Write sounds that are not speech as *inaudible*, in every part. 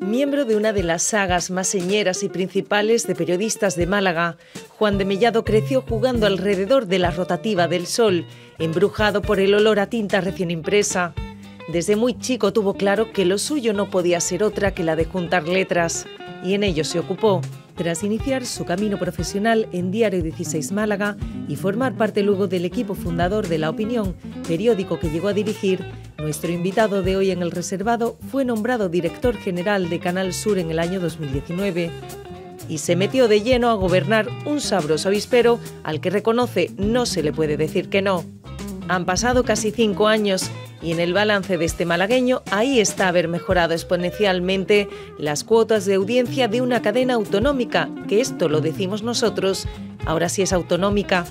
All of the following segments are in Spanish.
Miembro de una de las sagas más señeras y principales de periodistas de Málaga, Juan de Mellado creció jugando alrededor de la rotativa del sol, embrujado por el olor a tinta recién impresa. Desde muy chico tuvo claro que lo suyo no podía ser otra que la de juntar letras, y en ello se ocupó tras iniciar su camino profesional en Diario 16 Málaga y formar parte luego del equipo fundador de La Opinión, periódico que llegó a dirigir, nuestro invitado de hoy en el reservado fue nombrado director general de Canal Sur en el año 2019 y se metió de lleno a gobernar un sabroso avispero al que reconoce no se le puede decir que no. Han pasado casi cinco años y en el balance de este malagueño, ahí está haber mejorado exponencialmente las cuotas de audiencia de una cadena autonómica, que esto lo decimos nosotros, ahora sí es autonómica.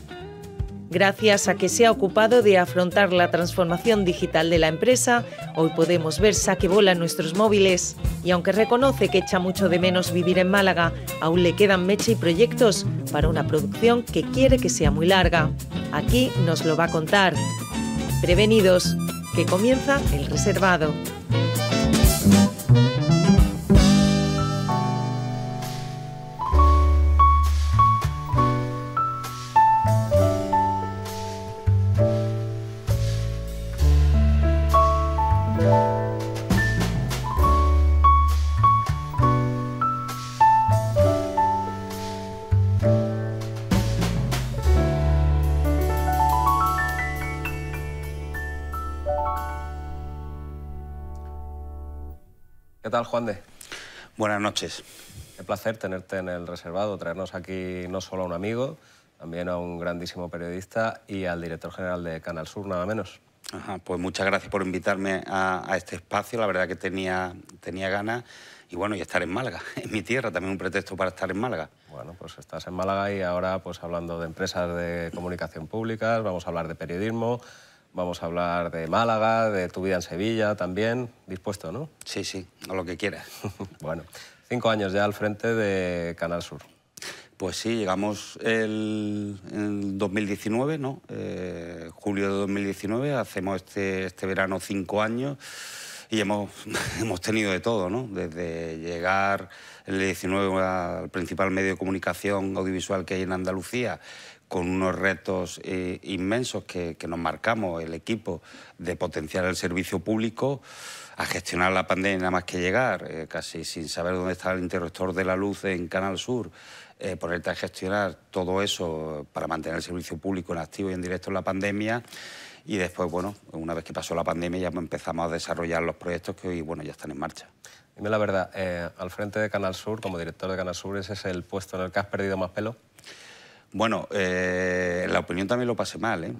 Gracias a que se ha ocupado de afrontar la transformación digital de la empresa, hoy podemos ver saque bola en nuestros móviles. Y aunque reconoce que echa mucho de menos vivir en Málaga, aún le quedan mecha y proyectos para una producción que quiere que sea muy larga. Aquí nos lo va a contar. Prevenidos, que comienza el reservado. Tal, Juan de? Buenas noches. Qué placer tenerte en el reservado, traernos aquí no solo a un amigo, también a un grandísimo periodista y al director general de Canal Sur, nada menos. Ajá, pues muchas gracias por invitarme a, este espacio, la verdad que tenía, tenía ganas y bueno, y estar en Málaga, *laughs* en mi tierra, también un pretexto para estar en Málaga. Bueno, pues estás en Málaga y ahora pues hablando de empresas de comunicación públicas, vamos a hablar de periodismo, Vamos a hablar de Málaga, de tu vida en Sevilla también. Dispuesto, ¿no? Sí, sí, a lo que quieras. *laughs* bueno, cinco años ya al frente de Canal Sur. Pues sí, llegamos el, en 2019, ¿no? Eh, julio de 2019, hacemos este, este verano cinco años y hemos, *laughs* hemos tenido de todo, ¿no? Desde llegar el 19 al principal medio de comunicación audiovisual que hay en Andalucía, con unos retos eh, inmensos que, nos marcamos el equipo de potenciar el servicio público, a gestionar la pandemia nada más que llegar, eh, casi sin saber dónde está el interruptor de la luz en Canal Sur, eh, ponerte a gestionar todo eso para mantener el servicio público en activo y en directo en la pandemia. Y después, bueno, una vez que pasó la pandemia ya empezamos a desarrollar los proyectos que hoy, bueno, ya están en marcha. Dime la verdad, al frente de Canal Sur, como director de Canal Sur, ¿ese es el puesto en el que has perdido más pelo? Bueno, eh, la opinión también lo pasé mal. ¿eh?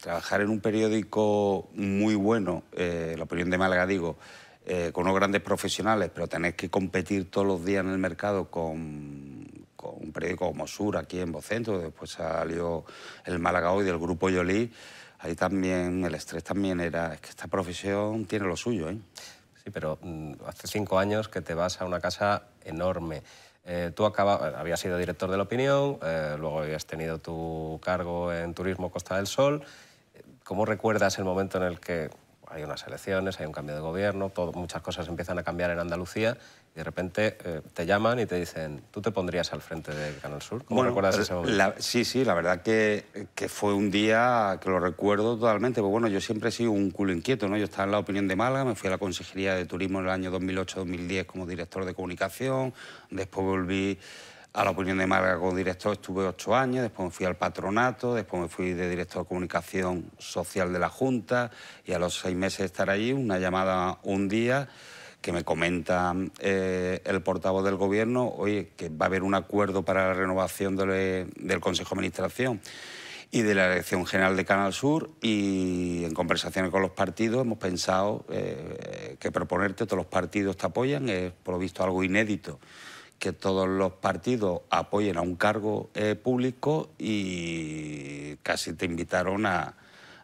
Trabajar en un periódico muy bueno, eh, la opinión de Málaga digo, eh, con unos grandes profesionales, pero tener que competir todos los días en el mercado con, un periódico como Sur, aquí en Vocentro, después salió el Málaga Hoy del grupo Yolí, ahí también el estrés también era, es que esta profesión tiene lo suyo. ¿eh? Sí, pero mm, hace cinco años que te vas a una casa enorme. Eh, tú acaba, habías sido director de La Opinión, eh, luego habías tenido tu cargo en Turismo Costa del Sol. ¿Cómo recuerdas el momento en el que hay unas elecciones, hay un cambio de gobierno, muchas cosas empiezan a cambiar en Andalucía y de repente eh, te llaman y te dicen, ¿tú te pondrías al frente de Canal Sur? ¿Cómo recuerdas ese momento? sí, sí, la verdad que, que, fue un día que lo recuerdo totalmente. Pues bueno, yo siempre he sido un culo inquieto, ¿no? Yo estaba en la opinión de Málaga, me fui a la Consejería de Turismo en el año 2008-2010 como director de comunicación, después volví a la opinión de Málaga como director estuve ocho años, después me fui al patronato, después me fui de director de comunicación social de la Junta y a los seis meses de estar allí, una llamada un día que me comenta eh, el portavoz del Gobierno, oye, que va a haber un acuerdo para la renovación del Consejo de Administración y de la elección general de Canal Sur y en conversaciones con los partidos hemos pensado eh, que proponerte, todos los partidos te apoyan, es por lo visto algo inédito que todos los partidos apoyen a un cargo eh, público y casi te invitaron a,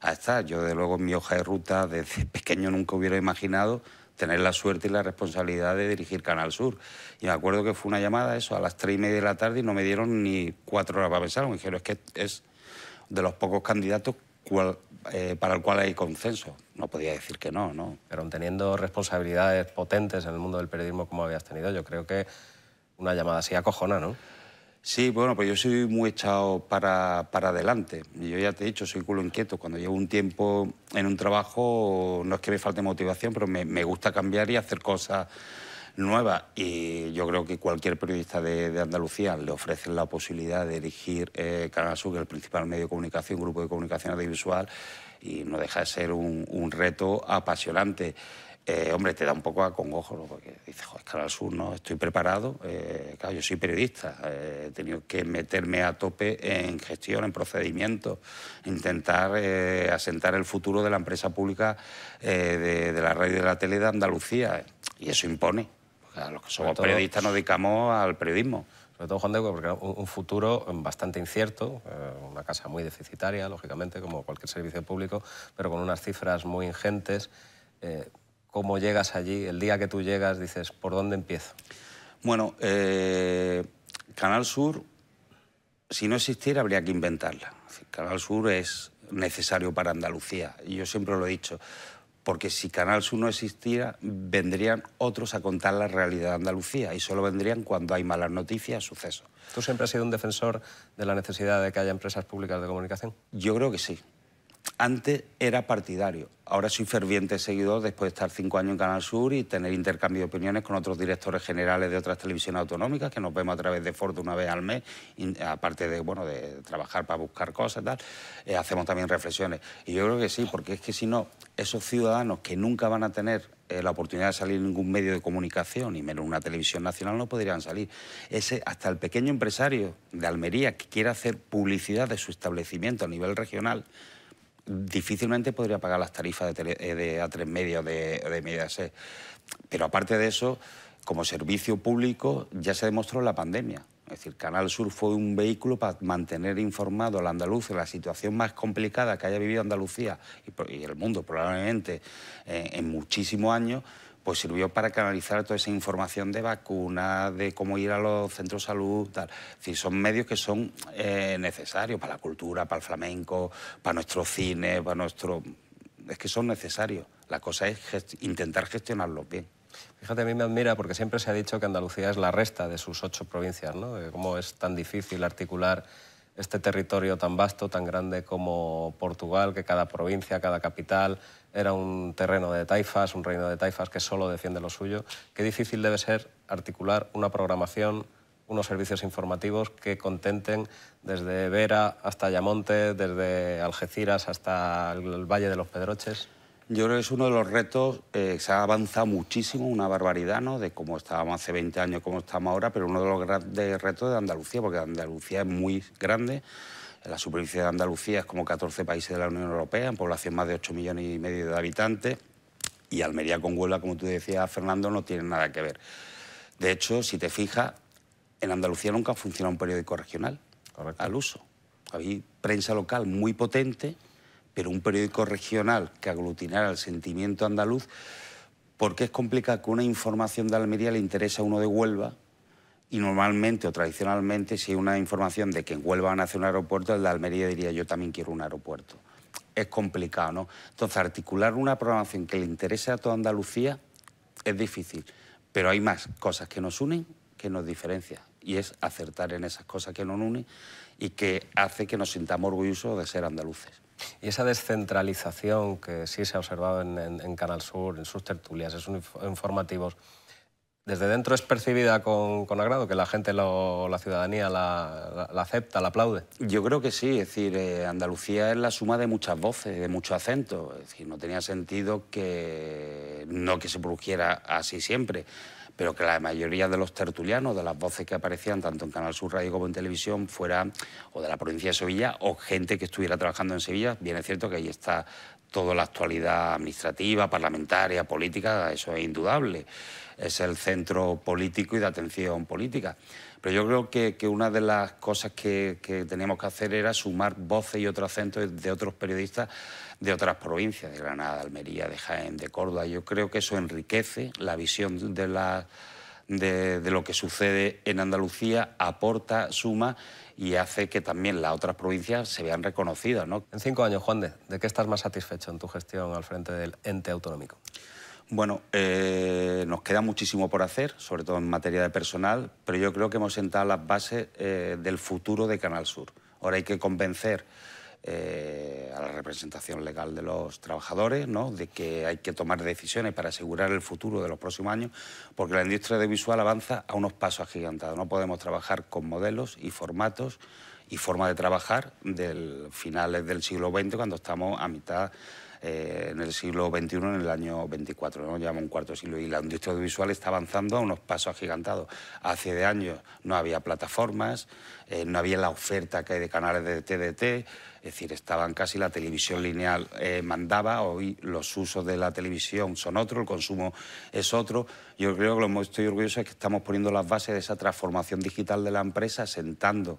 a estar. Yo, de luego, en mi hoja de ruta, desde *laughs* pequeño nunca hubiera imaginado tener la suerte y la responsabilidad de dirigir Canal Sur. Y me acuerdo que fue una llamada, eso, a las tres y media de la tarde y no me dieron ni cuatro horas para pensar. Me dijeron, es que es de los pocos candidatos eh, para el cual hay consenso. No podía decir que no, ¿no? Pero teniendo responsabilidades potentes en el mundo del periodismo como habías tenido, yo creo que una llamada así acojona, ¿no? Sí, bueno, pues yo soy muy echado para, para adelante. Yo ya te he dicho, soy culo inquieto. Cuando llevo un tiempo en un trabajo, no es que me falte motivación, pero me, me gusta cambiar y hacer cosas nuevas. Y yo creo que cualquier periodista de, Andalucía le ofrece la posibilidad de dirigir eh, Canal Sur, que es el principal medio de comunicación, grupo de comunicación audiovisual, y no deja de ser un, un reto apasionante. Eh, hombre, te da un poco a congojo, ¿no? porque dices, joder, Canal Sur no estoy preparado. Eh, claro, yo soy periodista, eh, he tenido que meterme a tope en gestión, en procedimientos, intentar asentar el futuro de la empresa pública de, la radio y de la tele de Andalucía. Y eso impone. A los que somos periodistas nos dedicamos al periodismo sobre todo Juan de porque era un, futuro bastante incierto, una casa muy deficitaria, lógicamente, como cualquier servicio público, pero con unas cifras muy ingentes cómo llegas allí, el día que tú llegas dices, ¿por dónde empiezo? Bueno, eh, Canal Sur, si no existiera, habría que inventarla. Canal Sur es necesario para Andalucía, y yo siempre lo he dicho, porque si Canal Sur no existiera, vendrían otros a contar la realidad de Andalucía, y solo vendrían cuando hay malas noticias, sucesos. ¿Tú siempre has sido un defensor de la necesidad de que haya empresas públicas de comunicación? Yo creo que sí. Antes era partidario, ahora soy ferviente seguidor después de estar cinco años en Canal Sur y tener intercambio de opiniones con otros directores generales de otras televisiones autonómicas que nos vemos a través de Ford una vez al mes, aparte de, bueno, de trabajar para buscar cosas y tal, eh, hacemos también reflexiones. Y yo creo que sí, porque es que si no, esos ciudadanos que nunca van a tener eh, la oportunidad de salir en ningún medio de comunicación, y menos una televisión nacional, no podrían salir. Ese, hasta el pequeño empresario de Almería que quiera hacer publicidad de su establecimiento a nivel regional, difícilmente podría pagar las tarifas de, eh, de A3 Media o de, de Mediaset. Pero aparte de eso, como servicio público ya se demostró en la pandemia. Es decir, Canal Sur fue un vehículo para mantener informado al andaluz de la situación más complicada que haya vivido Andalucía y, el mundo probablemente eh, en muchísimos años pues sirvió para canalizar toda esa información de vacunas, de cómo ir a los centros de salud, tal. Es decir, son medios que son eh, necesarios para la cultura, para el flamenco, para nuestro cine, para nuestro... Es que son necesarios. La cosa es intentar gestionarlos bien. Fíjate, a mí me admira porque siempre se ha dicho que Andalucía es la resta de sus ocho provincias, ¿no? cómo es tan difícil articular este territorio tan vasto, tan grande como Portugal, que cada provincia, cada capital era un terreno de taifas, un reino de taifas que solo defiende lo suyo. Qué difícil debe ser articular una programación, unos servicios informativos que contenten desde Vera hasta Ayamonte, desde Algeciras hasta el Valle de los Pedroches. Yo creo que es uno de los retos, eh, se ha avanzado muchísimo, una barbaridad, ¿no? De cómo estábamos hace 20 años, cómo estamos ahora, pero uno de los grandes retos de Andalucía, porque Andalucía es muy grande, la superficie de Andalucía es como 14 países de la Unión Europea, en población más de 8 millones y medio de habitantes, y Almería con Huelva, como tú decías, Fernando, no tienen nada que ver. De hecho, si te fijas, en Andalucía nunca ha funcionado un periódico regional al uso. Hay prensa local muy potente, pero un periódico regional que aglutinara el sentimiento andaluz, porque es complicado que una información de Almería le interese a uno de Huelva y normalmente o tradicionalmente, si hay una información de que en Huelva van a hacer un aeropuerto, el de Almería diría yo también quiero un aeropuerto. Es complicado, ¿no? Entonces, articular una programación que le interese a toda Andalucía es difícil, pero hay más cosas que nos unen que nos diferencian y es acertar en esas cosas que nos unen y que hace que nos sintamos orgullosos de ser andaluces. Y esa descentralización que sí se ha observado en, en Canal Sur, en sus tertulias, esos informativos, desde dentro es percibida con, agrado, que la gente, la ciudadanía la, acepta, la aplaude. Yo creo que sí, es decir, eh, Andalucía es la suma de muchas voces, de muchos acentos, es decir, no tenía sentido que no que se produjera así siempre, pero que la mayoría de los tertulianos, de las voces que aparecían tanto en Canal Sur Radio como en televisión, fueran o de la provincia de Sevilla o gente que estuviera trabajando en Sevilla. Bien es cierto que ahí está toda la actualidad administrativa, parlamentaria, política, eso es indudable. Es el centro político y de atención política. Pero yo creo que, una de las cosas que, teníamos que hacer era sumar voces y otros acentos de otros periodistas de otras provincias, de Granada, Almería, de Jaén, de Córdoba. Yo creo que eso enriquece la visión de la de, lo que sucede en Andalucía, aporta, suma y hace que también las otras provincias se vean reconocidas. ¿no? En cinco años, Juan de, ¿de qué estás más satisfecho en tu gestión al frente del ente autonómico? Bueno, eh, nos queda muchísimo por hacer, sobre todo en materia de personal, pero yo creo que hemos sentado las bases eh, del futuro de Canal Sur. Ahora hay que convencer eh, a la representación legal de los trabajadores, ¿no? de que hay que tomar decisiones para asegurar el futuro de los próximos años, porque la industria audiovisual avanza a unos pasos agigantados. No podemos trabajar con modelos y formatos y forma de trabajar del finales del siglo XX, cuando estamos a mitad eh, en el siglo XXI, en el año 24, ¿no? llevamos un cuarto siglo, y la industria audiovisual está avanzando a unos pasos agigantados. Hace de años no había plataformas, eh, no había la oferta que hay de canales de TDT, es decir, estaban casi la televisión lineal eh, mandaba, hoy los usos de la televisión son otros, el consumo es otro. Yo creo que lo que estoy orgulloso es que estamos poniendo las bases de esa transformación digital de la empresa, sentando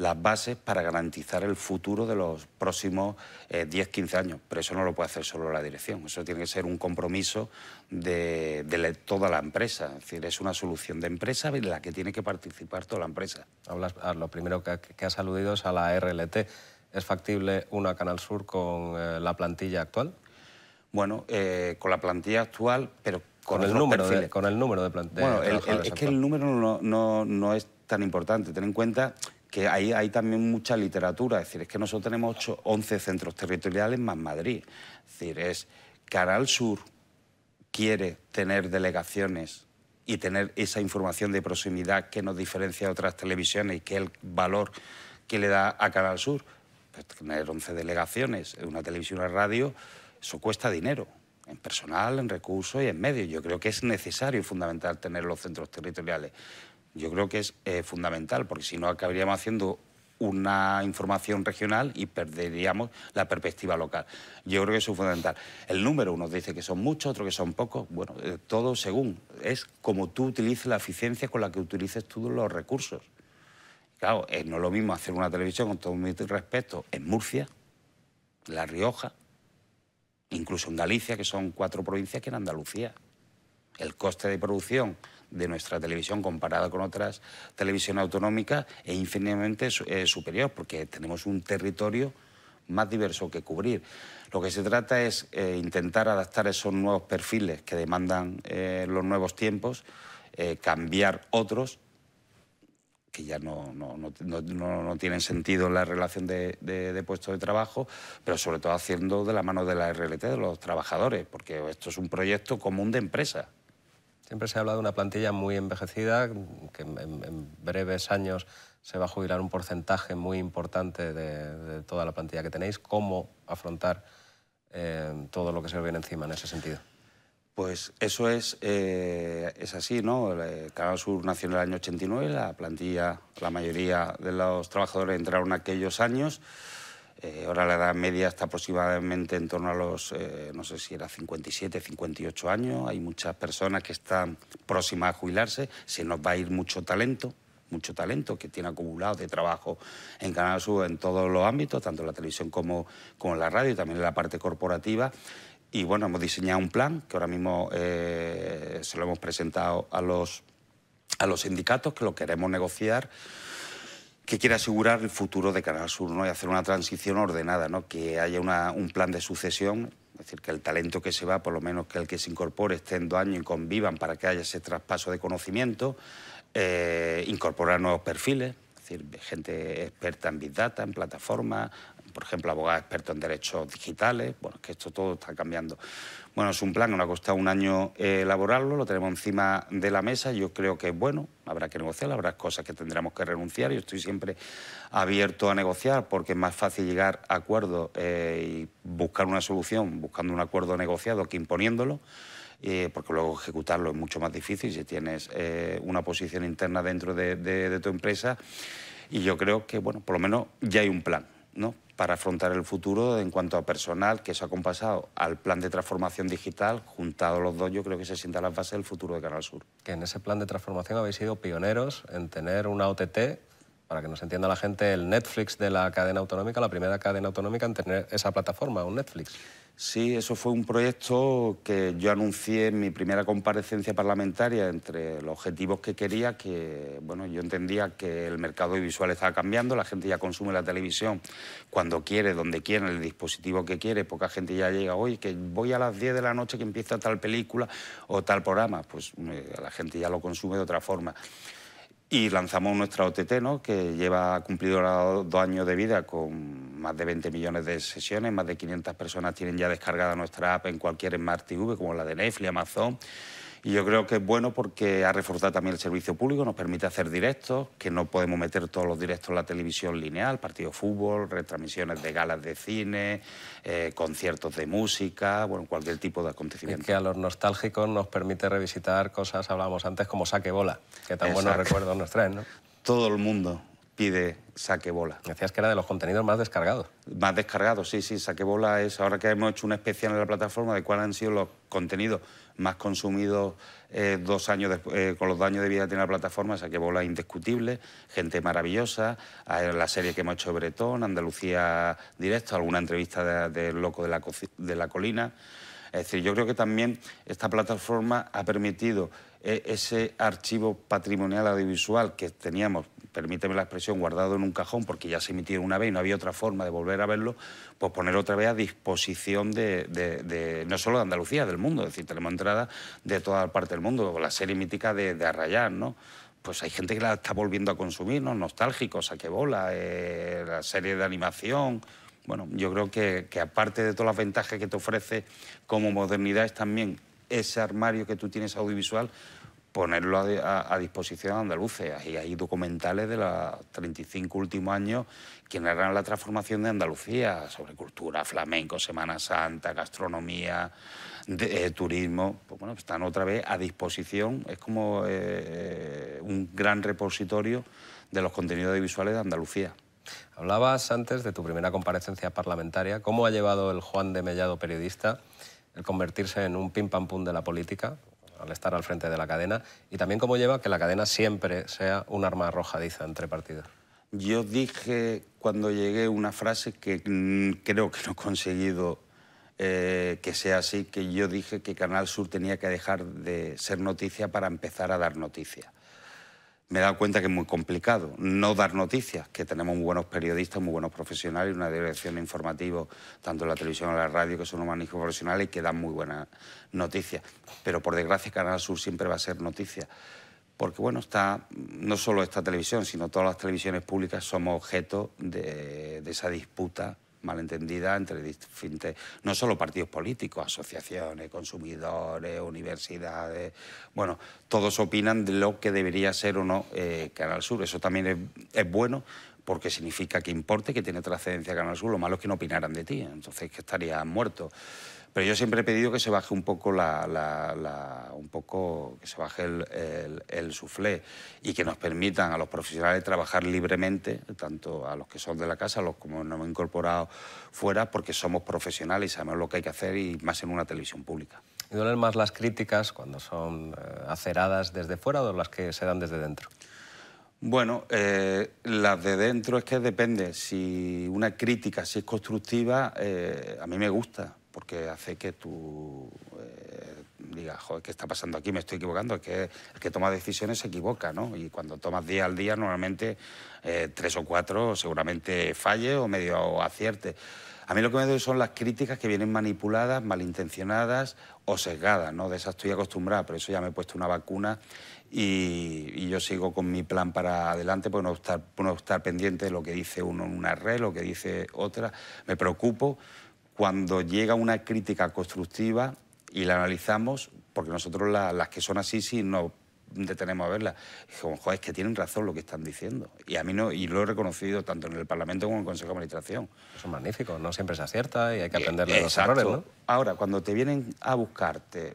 las bases para garantizar el futuro de los próximos 10-15 eh, años. Pero eso no lo puede hacer solo la dirección, eso tiene que ser un compromiso de, toda la empresa. Es decir, es una solución de empresa en la que tiene que participar toda la empresa. Hablas, ah, lo primero que, has aludido es a la RLT. ¿Es factible una Canal Sur con eh, la plantilla actual? Bueno, eh, con la plantilla actual, pero con, el, número de, con el número de, Bueno, es que el número no, no, no es tan importante. Ten en cuenta que hay, hay también mucha literatura, es decir, es que nosotros tenemos 8, 11 centros territoriales más Madrid. Es decir, es Canal Sur quiere tener delegaciones y tener esa información de proximidad que nos diferencia de otras televisiones y que el valor que le da a Canal Sur. Pues tener 11 delegaciones una televisión una radio, eso cuesta dinero, en personal, en recursos y en medios. Yo creo que es necesario y fundamental tener los centros territoriales yo creo que es eh, fundamental, porque si no acabaríamos haciendo una información regional y perderíamos la perspectiva local. Yo creo que eso es fundamental. El número, uno dice que son muchos, otro que son pocos. Bueno, eh, todo según. Es como tú utilices la eficiencia con la que utilices todos los recursos. Claro, eh, no es lo mismo hacer una televisión, con todo mi respeto, en Murcia, La Rioja, incluso en Galicia, que son cuatro provincias, que en Andalucía. El coste de producción de nuestra televisión comparada con otras televisiones autonómicas es infinitamente eh, superior porque tenemos un territorio más diverso que cubrir. Lo que se trata es eh, intentar adaptar esos nuevos perfiles que demandan eh, los nuevos tiempos, cambiar otros que ya no, no, tienen sentido en la relación de, de, puestos de trabajo, pero sobre todo haciendo de la mano de la RLT, de los trabajadores, porque esto es un proyecto común de empresa. Siempre se habla de una plantilla muy envejecida, que en, breves años se va a jubilar un porcentaje muy importante de, toda la plantilla que tenéis. ¿Cómo afrontar eh, todo lo que se viene encima en ese sentido? Pues eso es, eh, es así, ¿no? El Canal Sur nació en el año 89, la plantilla, la mayoría de los trabajadores entraron aquellos años. Eh, ahora la edad media está aproximadamente en torno a los, eh, no sé si era 57, 58 años. Hay muchas personas que están próximas a jubilarse. Se nos va a ir mucho talento, mucho talento que tiene acumulado de trabajo en Canal Sur en todos los ámbitos, tanto en la televisión como, en la radio y también en la parte corporativa. Y bueno, hemos diseñado un plan que ahora mismo eh, se lo hemos presentado a los sindicatos, que lo queremos negociar que quiere asegurar el futuro de Canal Sur ¿no? y hacer una transición ordenada, ¿no? que haya un plan de sucesión, es decir, que el talento que se va, por lo menos que el que se incorpore esté en dos años y convivan para que haya ese traspaso de conocimiento, eh, incorporar nuevos perfiles, es decir, gente experta en Big Data, en plataformas, por ejemplo, abogados expertos en derechos digitales, bueno, que esto todo está cambiando. Bueno, es un plan que nos ha costado un año eh, elaborarlo, lo tenemos encima de la mesa, yo creo que es bueno, habrá que negociar, habrá cosas que tendremos que renunciar, yo estoy siempre abierto a negociar porque es más fácil llegar a acuerdos eh, y buscar una solución buscando un acuerdo negociado que imponiéndolo. Eh, porque luego ejecutarlo es mucho más difícil si tienes una posición interna dentro de, de tu empresa. Y yo creo que, bueno, por lo menos ya hay un plan. ¿No? para afrontar el futuro en cuanto a personal, que se ha compasado al plan de transformación digital, juntado los dos, yo creo que se sienta la base del futuro de Canal Sur. Que en ese plan de transformación habéis sido pioneros en tener una OTT, para que nos entienda la gente, el Netflix de la cadena autonómica, la primera cadena autonómica en tener esa plataforma, un Netflix. Sí, eso fue un proyecto que yo anuncié en mi primera comparecencia parlamentaria entre los objetivos que quería, que bueno, yo entendía que el mercado audiovisual estaba cambiando, la gente ya consume la televisión cuando quiere, donde quiere, el dispositivo que quiere, poca gente ya llega, hoy que voy a las 10 de la noche que empieza tal película o tal programa, pues eh, la gente ya lo consume de otra forma y lanzamos nuestra OTT, ¿no? que lleva cumplido dos años de vida con más de 20 millones de sesiones, más de 500 personas tienen ya descargada nuestra app en cualquier Smart TV, como la de Netflix, Amazon. Y yo creo que es bueno porque ha reforzado también el servicio público, nos permite hacer directos, que no podemos meter todos los directos en la televisión lineal, partido de fútbol, retransmisiones de galas de cine, eh, conciertos de música, bueno, cualquier tipo de acontecimiento. Y que a los nostálgicos nos permite revisitar cosas, hablábamos antes, como saque bola, que tan buenos recuerdos nos traen, ¿no? Todo el mundo pide saque bola. Decías que era de los contenidos más descargados. Más descargados, sí, sí. Saque bola es, ahora que hemos hecho una especial en la plataforma de cuáles han sido los contenidos más consumidos eh, dos años después, eh, con los dos años de vida que tiene la plataforma, Saque bola indiscutible, gente maravillosa, la serie que hemos hecho de Bretón, Andalucía Directo, alguna entrevista del Loco de la, de la Colina. Es decir, yo creo que también esta plataforma ha permitido eh, ese archivo patrimonial audiovisual que teníamos permíteme la expresión, guardado en un cajón porque ya se emitió una vez y no había otra forma de volver a verlo, pues poner otra vez a disposición de, no solo de Andalucía, del mundo. Es decir, tenemos entrada de toda parte del mundo, la serie mítica de, de Arrayán, ¿no? Pues hay gente que la está volviendo a consumir, ¿no? Nostálgicos, a bola, eh, la serie de animación. Bueno, yo creo que, que aparte de todas las ventajas que te ofrece como modernidad es también ese armario que tú tienes audiovisual ponerlo a, disposición de andaluces. Y hay documentales de los 35 últimos años que narran la transformación de Andalucía sobre cultura, flamenco, Semana Santa, gastronomía, eh, turismo. Pues bueno, están otra vez a disposición. Es como eh, un gran repositorio de los contenidos audiovisuales de Andalucía. Hablabas antes de tu primera comparecencia parlamentaria. ¿Cómo ha llevado el Juan de Mellado periodista el convertirse en un pim pam pum de la política? Al estar al frente de la cadena y también cómo lleva que la cadena siempre sea un arma arrojadiza entre partidos. Yo dije cuando llegué una frase que creo que no he conseguido eh, que sea así, que yo dije que Canal Sur tenía que dejar de ser noticia para empezar a dar noticia me he dado cuenta que es muy complicado no dar noticias, que tenemos muy buenos periodistas, muy buenos profesionales, una dirección informativa, tanto en la televisión como en la radio, que son humanos profesionales y que dan muy buenas noticias. Pero por desgracia Canal Sur siempre va a ser noticia. Porque bueno, está, no solo esta televisión, sino todas las televisiones públicas somos objeto de esa disputa malentendida entre distintos, no solo partidos políticos, asociaciones, consumidores, universidades, bueno, todos opinan de lo que debería ser o no eh, Canal Sur. Eso también es, bueno porque significa que importe, que tiene trascendencia Canal Sur. Lo malo es que no opinaran de ti, entonces que estarías muerto. Pero yo siempre he pedido que se baje un poco la, un poco que se baje el, el, soufflé y que nos permitan a los profesionales trabajar libremente, tanto a los que son de la casa, a los como nos hemos incorporado fuera, porque somos profesionales y sabemos lo que hay que hacer y más en una televisión pública. ¿Y duelen más las críticas cuando son eh, aceradas desde fuera o las que se dan desde dentro? Bueno, eh, las de dentro es que depende. Si una crítica si es constructiva, eh, a mí me gusta porque hace que tú eh, digas, joder, ¿qué está pasando aquí? Me estoy equivocando. Es que el que toma decisiones se equivoca, ¿no? Y cuando tomas día al día, normalmente eh, tres o cuatro seguramente falle o medio acierte. A mí lo que me doy son las críticas que vienen manipuladas, malintencionadas o sesgadas, ¿no? De esas estoy acostumbrada, por eso ya me he puesto una vacuna y, yo sigo con mi plan para adelante, pues no estar, no estar pendiente de lo que dice uno en una red, lo que dice otra. Me preocupo cuando llega una crítica constructiva y la analizamos, porque nosotros las que son así sí no detenemos a verlas. Como, joder, es que tienen razón lo que están diciendo. Y a mí no, y lo he reconocido tanto en el Parlamento como en el Consejo de Administración. Eso es magnífico, no siempre se acierta y hay que aprender de los errores, ¿no? Ahora, cuando te vienen a buscarte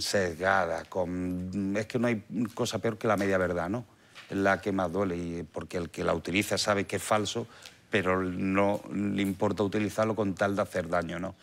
sesgada, con... es que no hay cosa peor que la media verdad, ¿no? Es la que más duele, y porque el que la utiliza sabe que es falso, pero no le importa utilizarlo con tal de hacer daño, ¿no?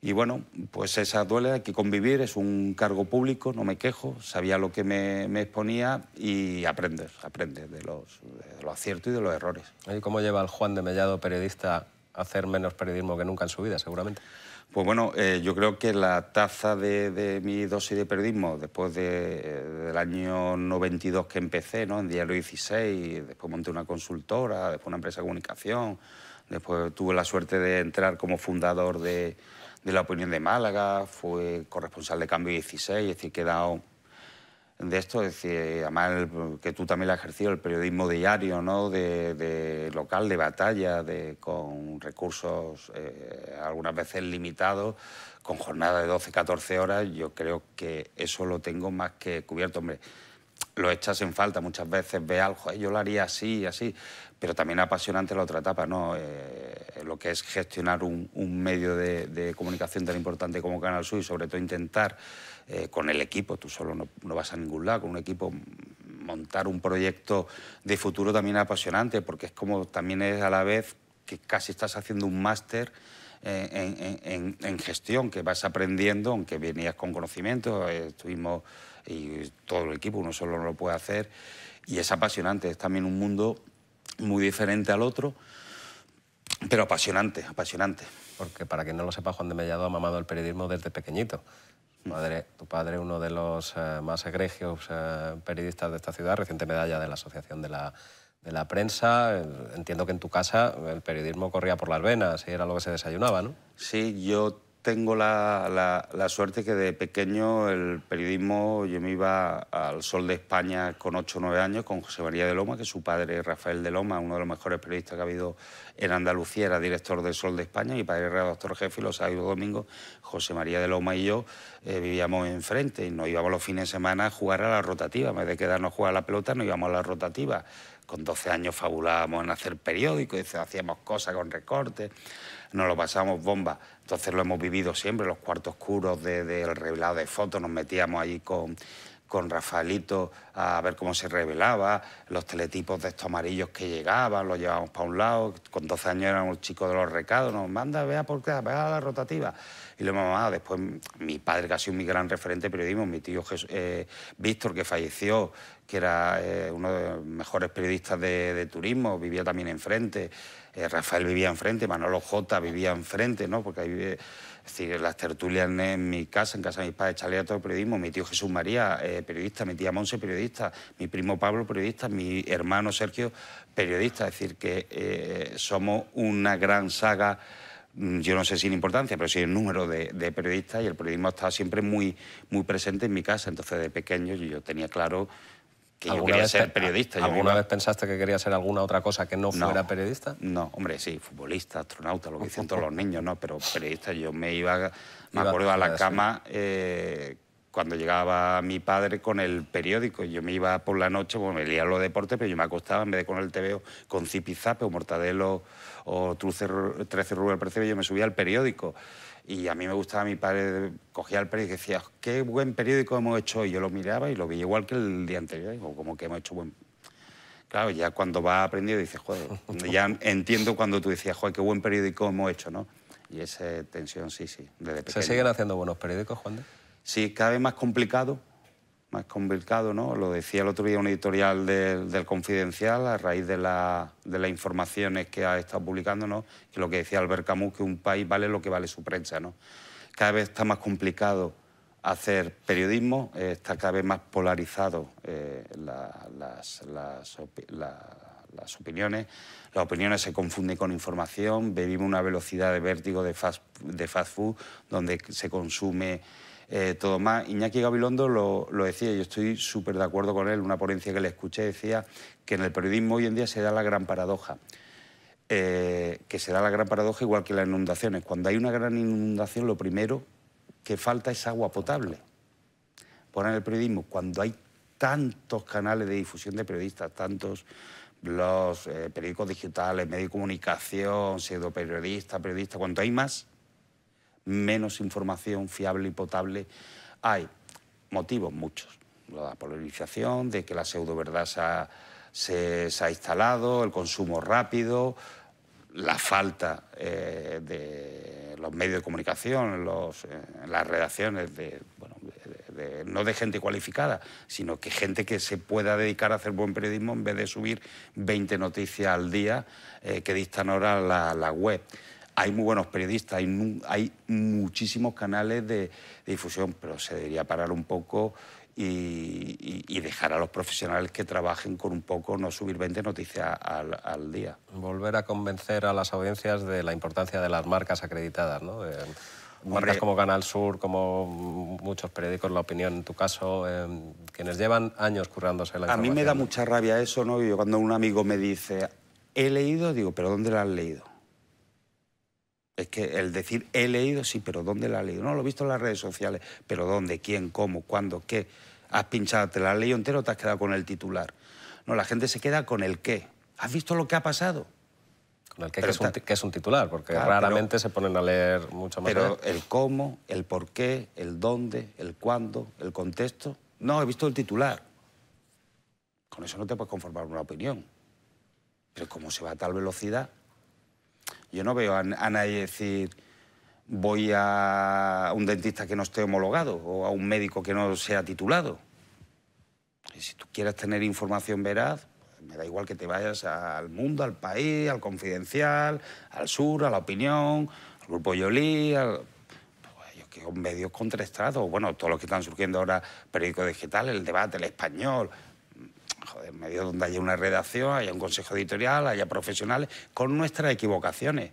Y bueno, pues esa duele, hay que convivir, es un cargo público, no me quejo, sabía lo que me, exponía y aprendes, aprendes de los, de los aciertos y de los errores. ¿Y cómo lleva el Juan de Mellado, periodista, a hacer menos periodismo que nunca en su vida, seguramente? Pues bueno, eh, yo creo que la taza de, mi dosis de periodismo, después del año 92 que empecé, ¿no? en Diario 16, después monté una consultora, después una empresa de comunicación, después tuve la suerte de entrar como fundador de, de La Opinión de Málaga, fue corresponsal de Cambio 16, es decir, que he dado de esto, es decir, además que tú también lo has ejercido, el periodismo diario, ¿no? de, local, de batalla, de, con recursos eh, algunas veces limitados, con jornadas de 12, 14 horas, yo creo que eso lo tengo más que cubierto. Hombre, lo echas en falta, muchas veces ve algo, yo lo haría así, así, pero también apasionante la otra etapa, ¿no? Eh, lo que es gestionar un, medio de, comunicación tan importante como Canal Sur y sobre todo intentar eh, con el equipo, tú solo no, vas a ningún lado, con un equipo montar un proyecto de futuro también es apasionante, porque es como también es a la vez que casi estás haciendo un máster en, gestión, que vas aprendiendo, aunque venías con conocimiento, eh, estuvimos y todo el equipo, uno solo no lo puede hacer, y es apasionante, es también un mundo muy diferente al otro, pero apasionante, apasionante. Porque para quien no lo sepa, Juan de Mellado ha mamado el periodismo desde pequeñito. Tu padre, uno de los eh, más egregios eh, periodistas de esta ciudad, reciente medalla de la Asociación de la, de la Prensa. Entiendo que en tu casa el periodismo corría por las venas y era lo que se desayunaba, ¿no? Sí, yo tengo la, la, suerte que de pequeño el periodismo, yo me iba al Sol de España con 8 o 9 años con José María de Loma, que su padre Rafael de Loma, uno de los mejores periodistas que ha habido en Andalucía, era director del Sol de España, mi padre era doctor jefe y los sábados domingos José María de Loma y yo eh, vivíamos enfrente y nos íbamos los fines de semana a jugar a la rotativa, en vez de quedarnos a jugar a la pelota nos íbamos a la rotativa. Con 12 años fabulábamos en hacer periódicos, hacíamos cosas con recortes nos lo pasamos bomba. Entonces lo hemos vivido siempre, los cuartos oscuros del revelado de fotos, nos metíamos allí con, con Rafaelito a ver cómo se revelaba, los teletipos de estos amarillos que llegaban, los llevábamos para un lado, con 12 años éramos chicos de los recados, nos manda, vea por qué, vea la rotativa. Y lo mamado. Después mi padre, que ha sido mi gran referente de periodismo, mi tío eh, Víctor, que falleció, que era eh, uno de los mejores periodistas de, turismo, vivía también enfrente. Eh, Rafael vivía enfrente, Manolo J vivía enfrente, ¿no? Porque ahí, es decir, las tertulias en mi casa, en casa de mis padres, echarle a todo el periodismo, mi tío Jesús María, eh, periodista, mi tía Monse, periodista, mi primo Pablo, periodista, mi hermano Sergio, periodista, es decir, que eh, somos una gran saga mm, yo no sé sin importancia, pero sí el número de, periodistas y el periodismo ha estado siempre muy, muy presente en mi casa. Entonces, de pequeño yo tenía claro que yo quería ser periodista. ¿Alguna vez pensaste que quería ser alguna otra cosa que no, fuera periodista? No, hombre, sí, futbolista, astronauta, lo que dicen todos los niños, ¿no? Pero periodista, yo me iba, me *laughs* acuerdo, a la cama eh, cuando llegaba mi padre con el periódico. Yo me iba por la noche, bueno, me leía los deportes, pero yo me acostaba en vez de con el TVO, con Zipizape o Mortadelo o 13 Rubén Percebe, yo me subía al periódico. Y a mí me gustaba, mi padre cogía el periódico y decía, qué buen periódico hemos hecho hoy. Yo lo miraba y lo vi igual que el día anterior. Digo, como que hemos hecho buen... Claro, ya cuando vas aprendiendo dices, joder, *laughs* ya entiendo cuando tú decías, joder, qué buen periódico hemos hecho, ¿no? Y esa tensión, sí, sí, desde pequeño. ¿Se siguen haciendo buenos periódicos, Juan? Sí, cada vez más complicado, más complicado, ¿no? Lo decía el otro día un editorial del, Confidencial a raíz de, la, de, las informaciones que ha estado publicando, ¿no? Que lo que decía Albert Camus, que un país vale lo que vale su prensa, ¿no? Cada vez está más complicado hacer periodismo, eh, está cada vez más polarizado eh, las, las, opiniones, las opiniones se confunden con información, vivimos una velocidad de vértigo de fast, de fast food donde se consume eh, todo más. Iñaki Gabilondo lo, decía, yo estoy súper de acuerdo con él, una ponencia que le escuché decía que en el periodismo hoy en día se da la gran paradoja. Eh, que se da la gran paradoja igual que las inundaciones. Cuando hay una gran inundación, lo primero que falta es agua potable. Poner el periodismo, cuando hay tantos canales de difusión de periodistas, tantos blogs, eh, periódicos digitales, medios de comunicación, pseudoperiodistas, periodistas, cuanto hay más, menos información fiable y potable hay. Motivos muchos. La polarización, de que la pseudo-verdad se ha, instalado, el consumo rápido, la falta eh, de los medios de comunicación, eh, las redacciones, de, no de gente cualificada, sino que gente que se pueda dedicar a hacer buen periodismo en vez de subir 20 noticias al día eh, que distan ahora la web hay muy buenos periodistas, hay, hay muchísimos canales de, difusión, pero se debería parar un poco y, dejar a los profesionales que trabajen con un poco, no subir 20 noticias al, día. Volver a convencer a las audiencias de la importancia de las marcas acreditadas, ¿no? marcas como Canal Sur, como muchos periódicos, La Opinión en tu caso, em, quienes llevan años currándose la información. A mí me da mucha rabia eso, ¿no? Yo cuando un amigo me dice, he leído, digo, ¿pero dónde lo has leído? Es que el decir he leído, sí, pero ¿dónde la has leído? No, lo he visto en las redes sociales, pero ¿dónde? ¿Quién? ¿Cómo? ¿Cuándo? ¿Qué? ¿Has pinchado? ¿Te la has leído entero o te has quedado con el titular? No, la gente se queda con el qué. ¿Has visto lo que ha pasado? Con el qué, que, es un, titular, porque raramente se ponen a leer mucho más. Pero el cómo, el por qué, el dónde, el cuándo, el contexto. No, he visto el titular. Con eso no te puedes conformar una opinión. Pero como se va a tal velocidad, yo no veo a, nadie decir voy a un dentista que no esté homologado o a un médico que no sea titulado. Y si tú quieres tener información veraz, pues me da igual que te vayas al mundo, al país, al confidencial, al sur, a la opinión, al grupo Yoli, al... Pues, medios contrastados, bueno, todos los que están surgiendo ahora, periódico digital, el debate, el español, joder, medio donde haya una redacción, haya un consejo editorial, haya profesionales, con nuestras equivocaciones.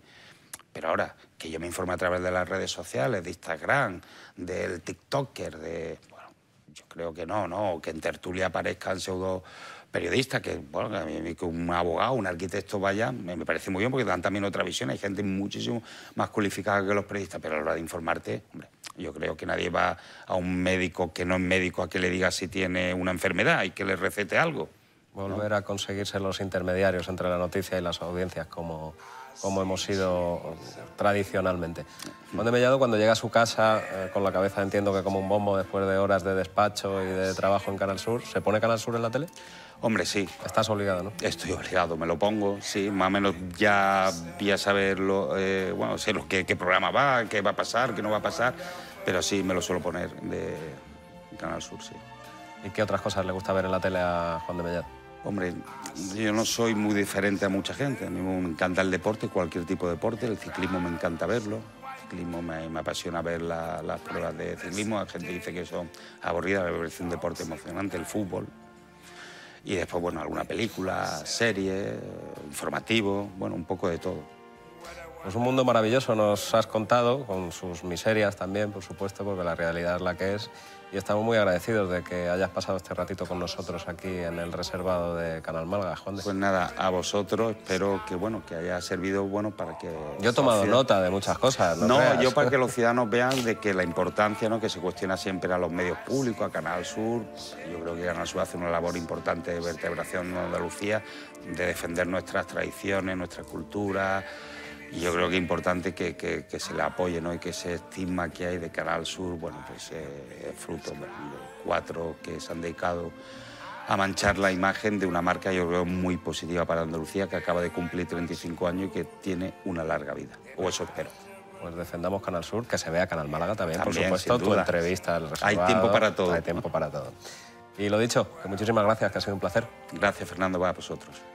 Pero ahora, que yo me informe a través de las redes sociales, de Instagram, del TikToker, de... Bueno, yo creo que no, ¿no? Que en tertulia aparezcan pseudo periodistas, que, bueno, que un abogado, un arquitecto vaya, me, parece muy bien porque dan también otra visión, hay gente muchísimo más cualificada que los periodistas, pero a la hora de informarte, hombre, yo creo que nadie va a un médico que no es médico a que le diga si tiene una enfermedad y que le recete algo. Volver a conseguirse los intermediarios entre la noticia y las audiencias como, como hemos sido tradicionalmente. Juan de Mellado, cuando llega a su casa, eh, con la cabeza entiendo que como un bombo después de horas de despacho y de trabajo en Canal Sur, ¿se pone Canal Sur en la tele? Hombre, sí. Estás obligado, ¿no? Estoy obligado, me lo pongo, sí. Más o menos ya voy a saber, eh, bueno, sé lo, qué, qué programa va, qué va a pasar, qué no va a pasar, pero sí me lo suelo poner de Canal Sur, sí. ¿Y qué otras cosas le gusta ver en la tele a Juan de Mellado? Hombre, yo no soy muy diferente a mucha gente. A mí me encanta el deporte, cualquier tipo de deporte. El ciclismo me encanta verlo. El ciclismo me, apasiona ver las pruebas de ciclismo. La gente dice que son aburridas, me parece un deporte emocionante. El fútbol, y después, bueno, alguna película, serie, informativo, bueno, un poco de todo. Pues un mundo maravilloso nos has contado, con sus miserias también, por supuesto, porque la realidad es la que es y estamos muy agradecidos de que hayas pasado este ratito con nosotros aquí en el reservado de Canal Málaga, Juan. Pues nada, a vosotros espero que bueno que haya servido bueno para que yo he tomado nota de muchas cosas. No, no yo para que *laughs* los ciudadanos vean de que la importancia, ¿no? que se cuestiona siempre a los medios públicos, a Canal Sur. Yo creo que Canal Sur hace una labor importante de vertebración en Andalucía, de defender nuestras tradiciones, nuestra cultura y yo creo que es importante que, se le apoye ¿no? y que ese estigma que hay de Canal Sur, bueno, pues eh, es fruto de cuatro que se han dedicado a manchar la imagen de una marca, yo creo, muy positiva para Andalucía, que acaba de cumplir 35 años y que tiene una larga vida. O eso espero. Pues defendamos Canal Sur, que se vea Canal Málaga también, por supuesto, tu entrevista, el Hay tiempo para todo. Hay tiempo para todo. Y lo dicho, que muchísimas gracias, que ha sido un placer. Gracias, Fernando, para vosotros.